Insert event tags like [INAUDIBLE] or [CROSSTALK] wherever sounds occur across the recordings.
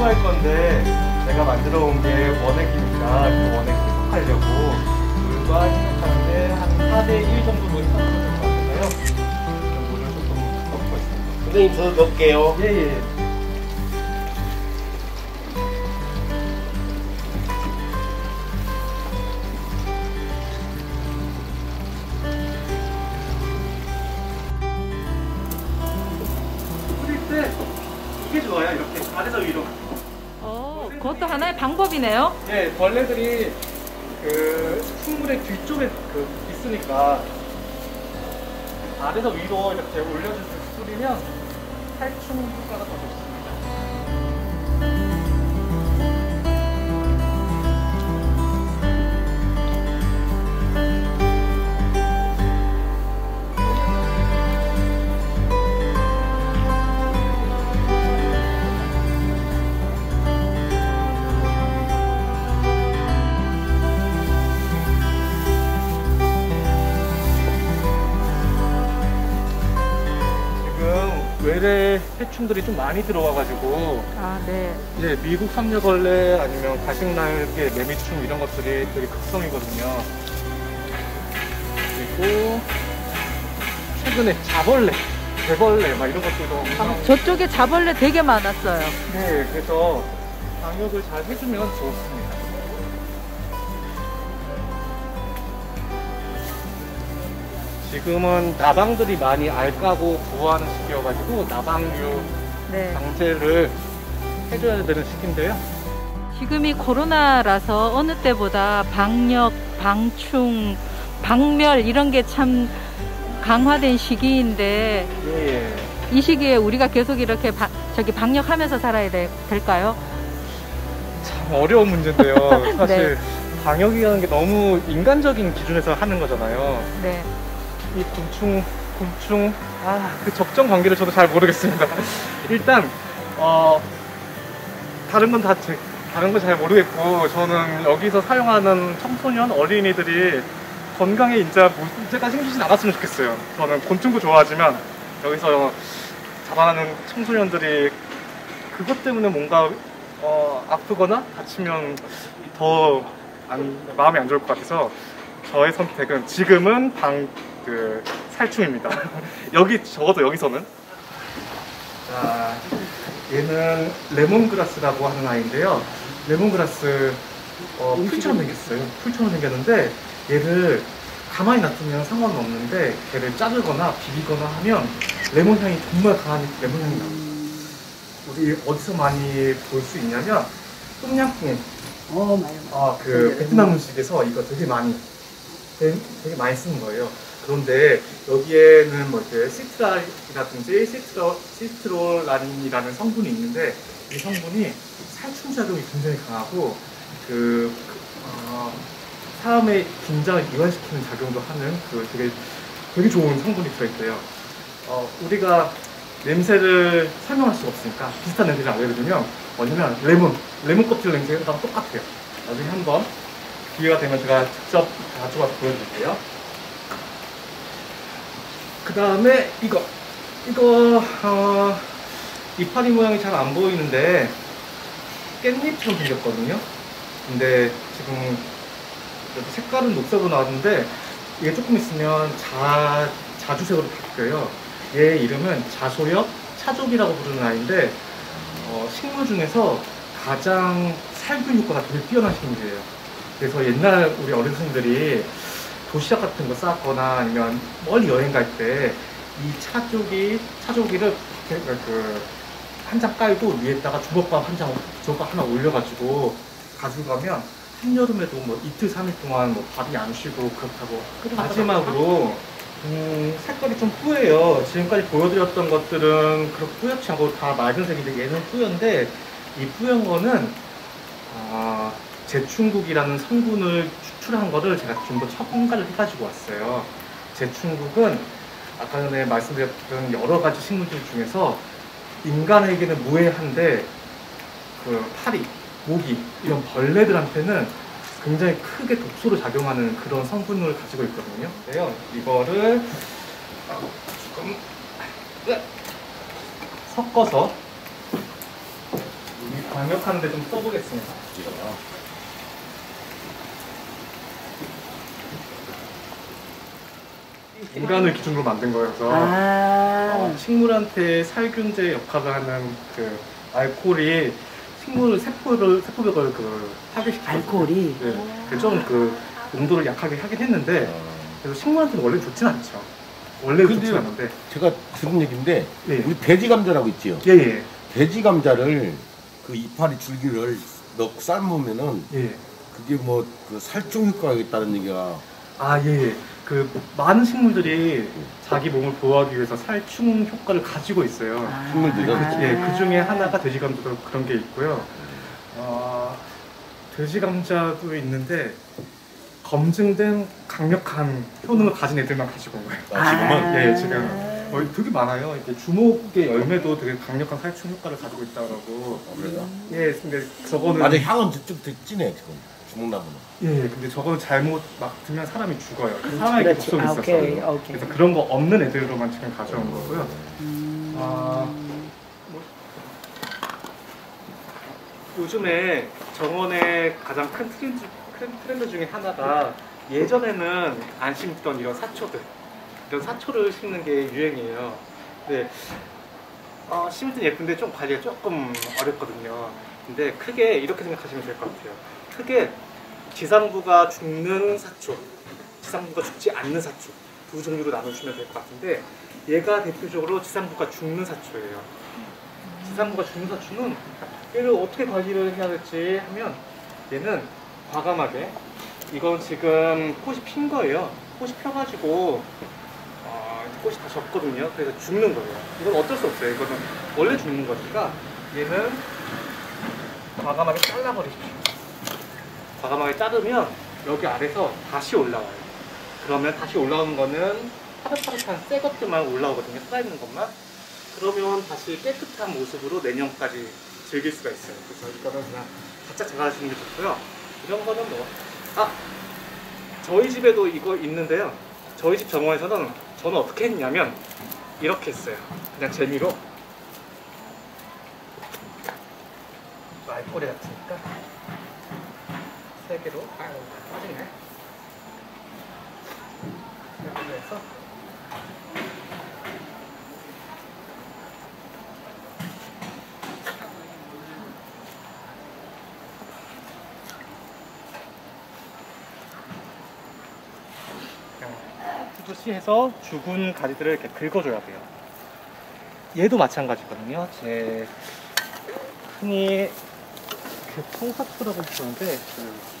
분무할 건데 제가 만들어 온 게 원액이니까 그 원액 희석하려고 물과 희석하는데 한 4대 1 정도로 희석하면 될것 같아서요. 물을 조금 넣고 있습니다. 선생님 저도 넣을게요. 예 예. 방법이네요. 예, 벌레들이 그 식물의 뒤쪽에 그 있으니까 아래서 위로 이렇게 뿌리면 살충 효과가 더 좋습니다. 외래 해충들이 좀 많이 들어와가지고 아, 네. 이제 미국 삼려벌레 아니면 가식날개 매미충 이런 것들이 되게 극성이거든요. 그리고 최근에 자벌레, 개벌레 막 이런 것들도 엄청 저쪽에 자벌레 되게 많았어요. 네, 그래서 방역을 잘 해주면 좋습니다. 지금은 나방들이 많이 알 까고 부화하는 시기여가지고 나방류 네. 방제를 해줘야 되는 시기인데요. 지금이 코로나라서 어느 때보다 방역, 방충, 방멸 이런 게 참 강화된 시기인데 예, 예. 이 시기에 우리가 계속 이렇게 바- 저기 방역하면서 살아야 돼- 될까요? 참 어려운 문제인데요. [LAUGHS] 사실 네. 방역이라는 게 너무 인간적인 기준에서 하는 거잖아요. 네. 이 곤충, 곤충, 아, 그 적정 관계를 저도 잘 모르겠습니다. 일단, 어, 다른 건 다, 제, 다른 건 잘 모르겠고, 저는 여기서 사용하는 청소년, 어린이들이 건강에 진짜 문제가 생기진 않았으면 좋겠어요. 저는 곤충도 좋아하지만, 여기서 자라나는 청소년들이 그것 때문에 뭔가, 어, 아프거나 다치면 더 안, 마음이 안 좋을 것 같아서, 저의 선택은 지금은 방, 그 살충입니다. [LAUGHS] 여기 적어도 여기서는 자 얘는 레몬그라스라고 하는 아이인데요. 레몬그라스 어, 풀처럼 생겼어요. 풀처럼 생겼는데 얘를 가만히 놔두면 상관은 없는데 걔를 자르거나 비비거나 하면 레몬 향이 정말 강한 레몬 향이 나요. 우리 어디서 많이 볼 수 있냐면 똠양꿍에 어, 맞아요. 아, 그 베트남 음식에서 이거 되게 많이 되게, 되게 많이 쓰는 거예요. 그런데 여기에는 뭐 이렇게 시트랄이라든지 시트로, 시트로라닌이라는 성분이 있는데 이 성분이 살충 작용이 굉장히 강하고 그, 그, 어, 사람의 긴장을 이완시키는 작용도 하는 그 되게 되게 좋은 성분이 들어있대요. 어, 우리가 냄새를 설명할 수가 없으니까 비슷한 냄새를 알려드리면 뭐냐면 레몬, 레몬 껍질 냄새랑 똑같아요. 나중에 한번 기회가 되면 제가 직접 가져와서 보여드릴게요. 그 다음에 이거, 이거 어, 이파리 모양이 잘 안 보이는데 깻잎처럼 생겼거든요. 근데 지금 색깔은 녹색으로 나왔는데 이게 조금 있으면 자, 자주색으로 바뀌어요. 얘 이름은 자소엽 차족이라고 부르는 아이인데 어, 식물 중에서 가장 살균 효과가 되게 뛰어난 식물이에요. 그래서 옛날 우리 어르신들이 도시락 같은 거 쌓거나 아니면 멀리 여행 갈 때 이 차조기 차조기를 그한 장 깔고 위에다가 주먹밥 한 장, 주먹밥 하나 올려가지고 가지고 가면 한여름에도 뭐 이틀 삼일 동안 뭐 밥이 안 쉬고 그렇다고 마지막으로 음, 색깔이 좀 뿌예요. 지금까지 보여드렸던 것들은 그렇게 뿌옇지 않고 다 맑은 색인데 얘는 뿌연데 이 뿌연 거는 아, 제충국이라는 성분을 추출한 거를 제가 좀 더 첨가를 해가지고 왔어요. 제충국은 아까 전에 말씀드렸던 여러 가지 식물들 중에서 인간에게는 무해한데 그 파리, 모기 이런 벌레들한테는 굉장히 크게 독소로 작용하는 그런 성분을 가지고 있거든요. 그래요. 이거를 조금 섞어서 이 방역하는데 좀 써보겠습니다. 인간을 기준으로 만든 거여서 아. 어, 식물한테 살균제 역할을 하는 그 알코올이 식물 세포를 세포벽을 그 파괴시키고 알코올이. 네, 좀그 농도를 약하게 하긴 했는데 그래서 식물한테는 원래 좋진 않죠. 원래 좋진. 않은데 제가 들은 얘기인데 예. 우리 돼지 감자라고 있지요. 예 예 돼지 감자를 그 이파리 줄기를 넣고 삶으면은 예. 그게 뭐 그 살충 효과가 있다는 얘기가 아 예. 그 많은 식물들이 자기 몸을 보호하기 위해서 살충 효과를 가지고 있어요. 아. 식물들은? 그, 예, 그 중에 하나가 돼지 감자도 그런 게 있고요. 어, 돼지 감자도 있는데 검증된 강력한 효능을 가진 애들만 가지고 온 거예요. 아, 지금은 예, 지금 어, 되게 많아요. 이렇게 주목의 열매도 되게 강력한 살충 효과를 가지고 있다고. 그래서 예, 근데 저거는 아주 향은 좀 진해 지금 주먹나무는. 예, 근데 저거는 잘못 막 들면 사람이 죽어요. 그 사람에게 그렇지. 독성이 아, 있어서. 오케이, 오케이. 그래서 그런 거 없는 애들로만 지금 가져온 거고요. 음. 아, 뭐, 요즘에 정원의 가장 큰 트렌드, 큰 트렌드 중에 하나가 예전에는 안 심던 이런 사초들 이런 사초를 심는 게 유행이에요 근데 어, 심을 땐 예쁜데 좀 관리가 조금 어렵거든요 근데 크게 이렇게 생각하시면 될 것 같아요 크게 지상부가 죽는 사초 지상부가 죽지 않는 사초 두 종류로 나누시면 될 것 같은데 얘가 대표적으로 지상부가 죽는 사초예요. 지상부가 죽는 사초는 얘를 어떻게 관리를 해야 될지 하면 얘는 과감하게 이건 지금 꽃이 핀 거예요. 꽃이 펴가지고 어, 꽃이 다 졌거든요. 그래서 죽는 거예요. 이건 어쩔 수 없어요. 이거는 원래 죽는 거니까 얘는 과감하게 잘라버리십시오. 과감하게 자르면 여기 아래서 다시 올라와요. 그러면 다시 올라오는 거는 파릇파릇한 새 것들만 올라오거든요. 살아있는 것만. 그러면 다시 깨끗한 모습으로 내년까지 즐길 수가 있어요. 그래서 이거는 그냥 바짝 잘라주시는 게 좋고요. 이런 거는 뭐, 아! 저희 집에도 이거 있는데요. 저희 집 정원에서는 저는 어떻게 했냐면, 이렇게 했어요. 그냥 재미로. 알코올이 같으니까. 세 개로. 아유, 빠지네. 이렇게 해서 푸듯이 해서 죽은 가지들을 이렇게 긁어줘야 돼요. 얘도 마찬가지거든요. 제 흔히 그 은사초라고 부르는데 그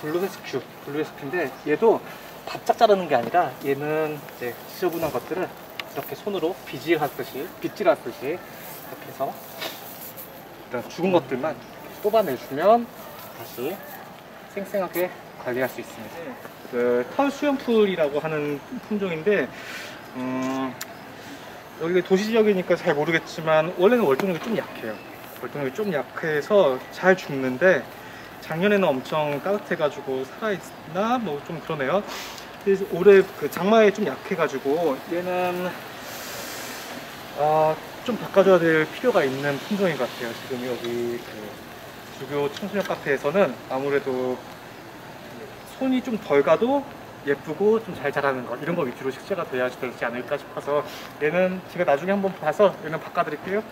blue fescue, blue fescue인데 얘도 바짝 자르는 게 아니라 얘는 이제 지저분한 것들을 이렇게 손으로 빗질하듯이 빗질하듯이 이렇게 해서 이런 죽은 것들만 뽑아내주면 다시 생생하게 관리할 수 있습니다. 그 털수염풀이라고 하는 품종인데 음, 여기가 도시 지역이니까 잘 모르겠지만 원래는 월동력이 좀 약해요. 월동력이 좀 약해서 잘 죽는데 작년에는 엄청 따뜻해가지고 살아있나 뭐 좀 그러네요. 올해 그 장마에 좀 약해가지고 얘는 아, 좀 바꿔줘야 될 필요가 있는 품종인 것 같아요. 지금 여기 그 주교 청소년 카페에서는 아무래도 손이 좀 덜 가도 예쁘고 좀 잘 자라는 것 이런 거 위주로 식재가 돼야 되지 않을까 싶어서 얘는 제가 나중에 한번 봐서 얘는 바꿔드릴게요.